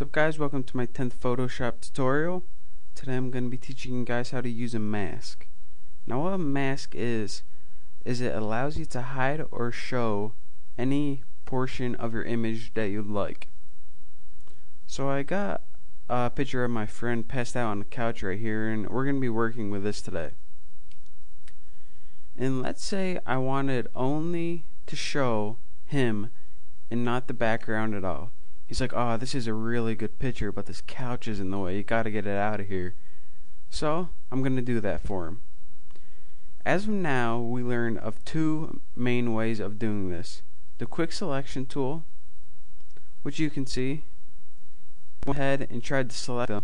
What's up guys, welcome to my 10th Photoshop tutorial. Today I'm going to be teaching you guys how to use a mask. Now what a mask is, is it allows you to hide or show any portion of your image that you'd like. So I got a picture of my friend passed out on the couch right here and we're going to be working with this today. And let's say I wanted only to show him and not the background at all. He's like, oh, this is a really good picture, but this couch is in the way. You gotta get it out of here. So, I'm gonna do that for him. As of now, we learned of two main ways of doing this. The quick selection tool, which you can see, went ahead and tried to select him.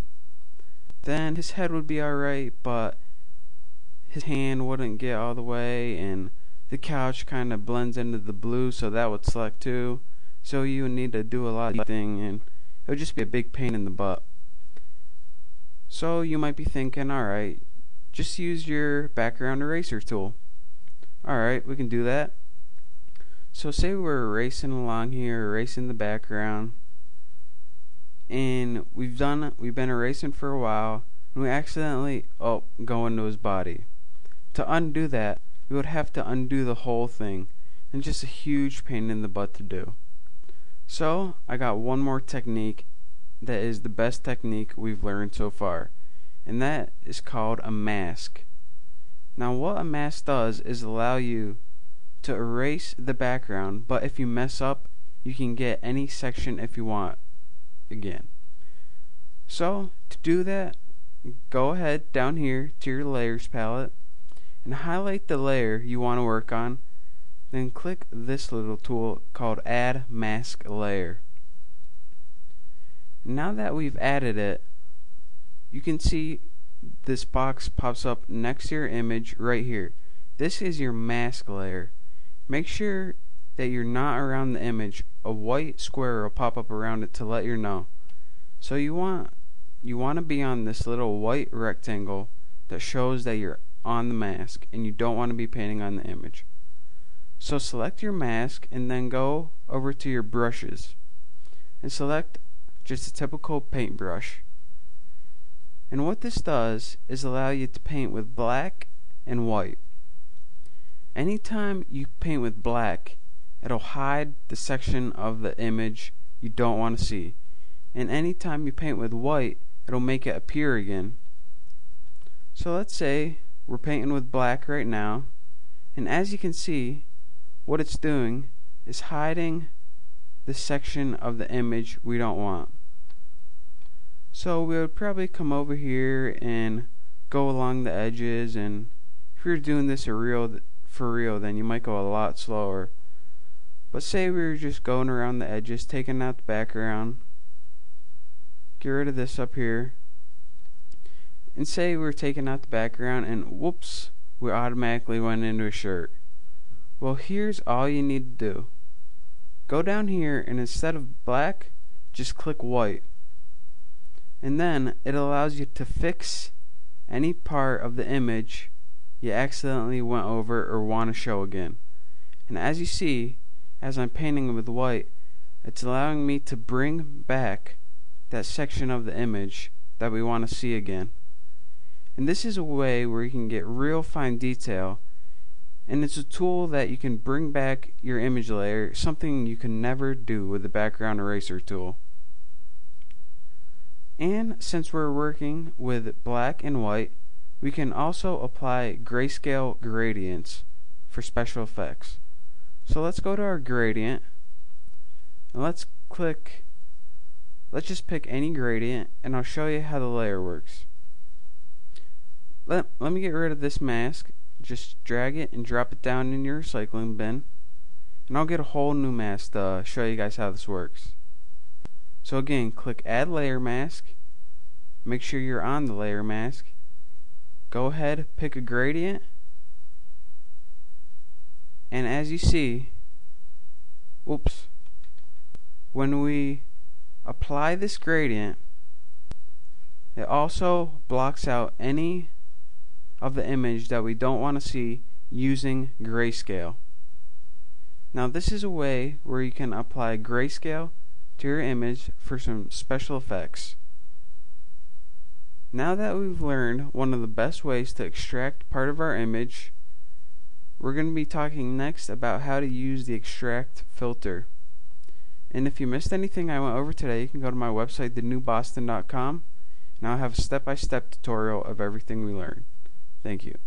Then his head would be alright, but his hand wouldn't get all the way, and the couch kind of blends into the blue, so that would select too. So you need to do a lot of thing, and it would just be a big pain in the butt. So you might be thinking, alright, just use your background eraser tool. Alright, we can do that. So say we're erasing along here, erasing the background, and we've done we've been erasing for a while, and we accidentally oh go into his body. To undo that, we would have to undo the whole thing, and just a huge pain in the butt to do. So, I got one more technique that is the best technique we've learned so far, and that is called a mask. Now, what a mask does is allow you to erase the background, but if you mess up, you can get any section if you want again. So, to do that, go ahead down here to your layers palette and highlight the layer you want to work on then click this little tool called Add Mask Layer. Now that we've added it, you can see this box pops up next to your image right here. This is your mask layer. Make sure that you're not around the image. A white square will pop up around it to let you know. So you want you want to be on this little white rectangle that shows that you're on the mask and you don't want to be painting on the image. So select your mask and then go over to your brushes and select just a typical paintbrush. And what this does is allow you to paint with black and white. Anytime you paint with black, it'll hide the section of the image you don't want to see. And anytime you paint with white, it'll make it appear again. So let's say we're painting with black right now, and as you can see, what it's doing is hiding the section of the image we don't want. So we would probably come over here and go along the edges and if you're doing this real for real then you might go a lot slower. But say we were just going around the edges, taking out the background. Get rid of this up here. And say we are taking out the background and whoops, we automatically went into a shirt. Well, here's all you need to do. Go down here and instead of black, just click white. And then it allows you to fix any part of the image you accidentally went over or want to show again. And as you see, as I'm painting with white, it's allowing me to bring back that section of the image that we want to see again. And this is a way where you can get real fine detail and it's a tool that you can bring back your image layer, something you can never do with the background eraser tool. And since we're working with black and white, we can also apply grayscale gradients for special effects. So let's go to our gradient, and let's click, let's just pick any gradient, and I'll show you how the layer works. Let, let me get rid of this mask just drag it and drop it down in your recycling bin. And I'll get a whole new mask to show you guys how this works. So again, click add layer mask, make sure you're on the layer mask, go ahead, pick a gradient, and as you see, oops, when we apply this gradient, it also blocks out any of the image that we don't want to see using grayscale. Now this is a way where you can apply grayscale to your image for some special effects. Now that we've learned one of the best ways to extract part of our image, we're going to be talking next about how to use the extract filter. And if you missed anything I went over today, you can go to my website, thenewboston.com, and I'll have a step by step tutorial of everything we learned. Thank you.